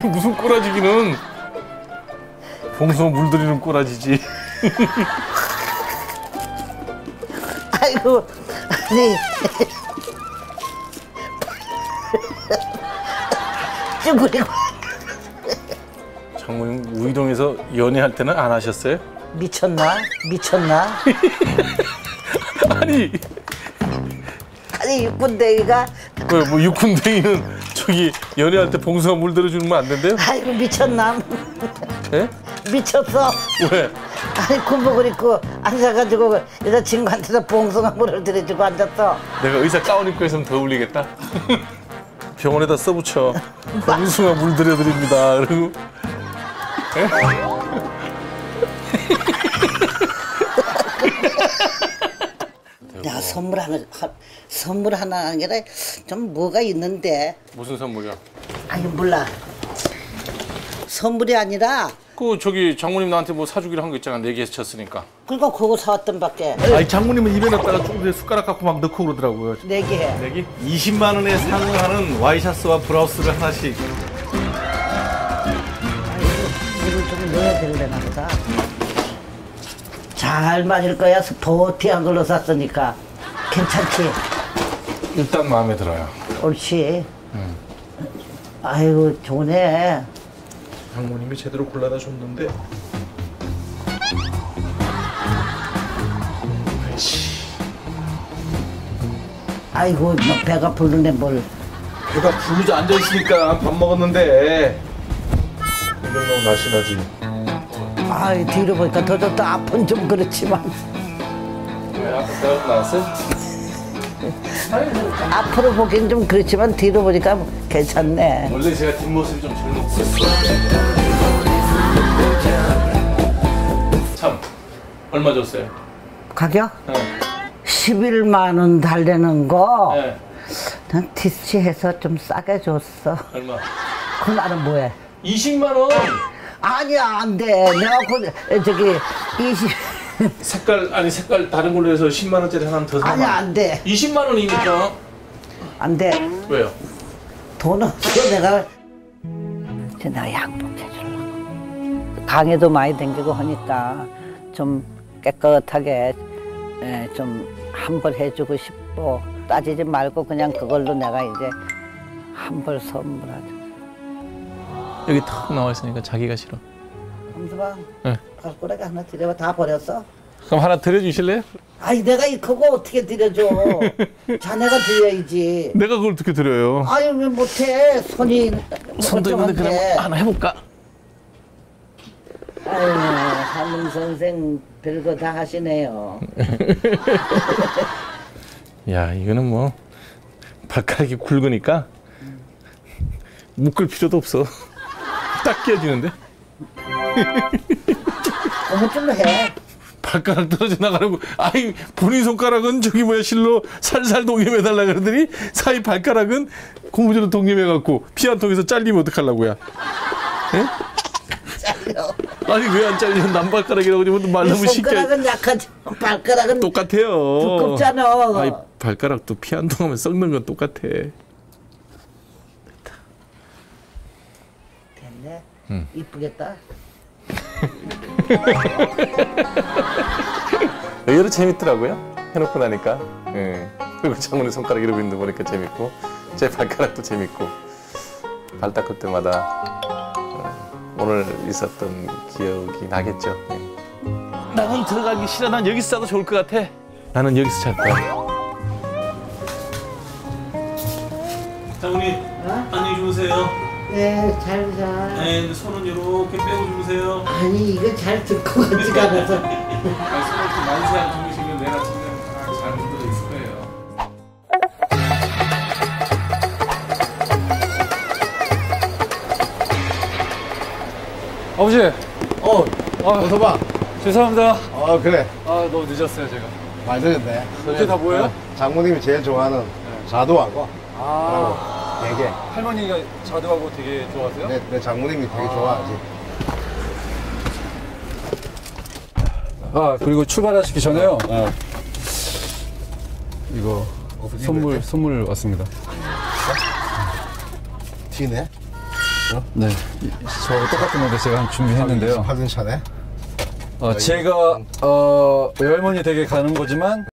무슨 꼬라지기는? 봉숭아 물들이는 꼬라지지. 아이고 아니. 쭈그리고 장모님 우이동에서 연애할 때는 안 하셨어요? 미쳤나? 미쳤나? 아니. 아니 육군대위가 왜 뭐 육군댕이는 저기 연애할 때 봉숭아 물들여 주는 거 안 된대요? 아이고 미쳤나 예? 미쳤어 왜? 아니 군복을 입고 앉아가지고 여자친구한테서 봉숭아 물을 들여주고 앉았어 내가 의사 가운 입고 있으면 더 어울리겠다. 병원에다 써붙여. 봉숭아 물 들여 드립니다. 그리고 야 선물 하나 하- 선물 하나 아니라 좀 뭐가 있는데 무슨 선물이야? 아니 몰라 선물이 아니라 그 저기 장모님 나한테 뭐 사주기로 한 거 있잖아. 네 개에서 쳤으니까. 그러니까 그거 사왔던 밖에 아니 장모님은 입에 넣었다가 좀 숟가락 갖고 막 넣고 그러더라고요. 네개 내기? 20만 원에 상응하는 와이셔츠와 브라우스를 하나씩 물을 좀 넣어야 되려나 보다 잘 맞을 거야 스포티한 걸로 샀으니까 괜찮지? 일단 마음에 들어요. 옳지. 아이고 좋네. 장모님이 제대로 골라다 줬는데. 아이고 뭐 배가 부르네 뭘. 배가 부르지 앉아 있으니까 밥 먹었는데. 이건 너무 날씬하지. 아이 뒤로 보니까 더 좋다 앞은 좀 그렇지만 앞으로 보기엔 좀 그렇지만 뒤로 보니까 괜찮네 원래 제가 뒷모습이 좀 젊었어요. 참 얼마 줬어요? 가격? 네. 11만 원 달래는 거 네. 난 티스치해서 좀 싸게 줬어 얼마? 그럼 나는 뭐해? 20만 원. 아니야 안 돼 내가 그 저기 20 색깔 아니 색깔 다른 걸로 해서 10만 원짜리 하나 더 사면. 아니야 안돼 20만 원이니까 안돼 왜요? 돈 없어 내가 이제 내가 양복해 주려고 강에도 많이 댕기고 하니까 좀 깨끗하게 예, 좀 환불 해주고 싶고 따지지 말고 그냥 그걸로 내가 이제 환불 선물하자 여기 탁 나와 있으니까 자기가 싫어. 함수방 네. 발꼬락이 하나 드려봐 다 버렸어? 그럼 하나 드려주실래요? 아니 내가 이 그거 어떻게 드려줘 자네가 드려야지 내가 그걸 어떻게 드려요? 왜 못해 손이 손도 있는데 그럼. 하나 해볼까? 아유 한문 선생 별거 다 하시네요 야 이거는 뭐 발가락이 굵으니까 묶을 필요도 없어. 딱 끼워지는데 고무줄로 해 발가락 떨어져 나가라고. 아이 본인 손가락은 저기 뭐야 실로 살살 동임해달라 그러더니 사이 발가락은 고무줄로 동임해갖고 피 한 통에서 잘리면 어떡하려고요? 잘려 아니 왜 안 잘려? 남 발가락이라고 그러면 말 너무 쉽게. 손가락은 약하지 발가락은 똑같아요. 두껍잖아. 아이 발가락도 피 한 통 하면 썩는 건 똑같아. 됐네 음. 이쁘겠다 의외로 재밌더라고요. 해놓고 나니까. 예. 그리고 장모님 손가락 이러고 있는 거 보니까 재밌고 제 발가락도 재밌고 발 닦을 때마다 어, 오늘 있었던 기억이 나겠죠. 예. 나는 들어가기 싫어. 난 여기서 싸도 좋을 것 같아. 나는 여기서 잘 거야. 장모님 안녕히 주무세요. 네 잘 자 네, 손은 이렇게 빼고 주무세요. 아니 이거 잘 듣고 가지가 않아서 손을 좀 만세하고 주무시면 내일 아침에 잘 묻어 있을 거예요. 아버지, 어 아, 어서 봐. 죄송합니다. 어 그래 아, 너무 늦었어요, 제가. 많이 되겠네 이게 다 뭐예요? 어, 장모님이 제일 좋아하는 자두하고 아, 되게 할머니가 자두하고 되게 좋아하세요? 내, 내 장모님이 되게 좋아하지 아, 그리고 출발하시기 전에요. 어. 이거 선물, 선물 왔습니다. 티네 네, 저하고 똑같은 건데 제가 한 준비했는데요. 하던 차네. 어, 제가 어, 외할머니 댁에 가는 거지만